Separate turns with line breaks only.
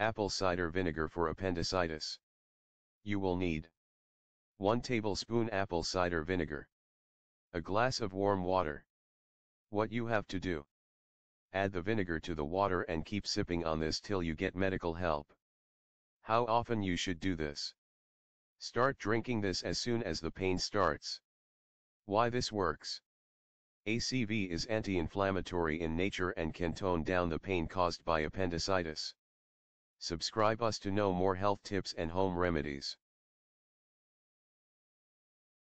Apple cider vinegar for appendicitis. You will need 1 tablespoon apple cider vinegar. A glass of warm water. What you have to do. Add the vinegar to the water and keep sipping on this till you get medical help. How often you should do this. Start drinking this as soon as the pain starts. Why this works. ACV is anti-inflammatory in nature and can tone down the pain caused by appendicitis. Subscribe us to know more health tips and home remedies.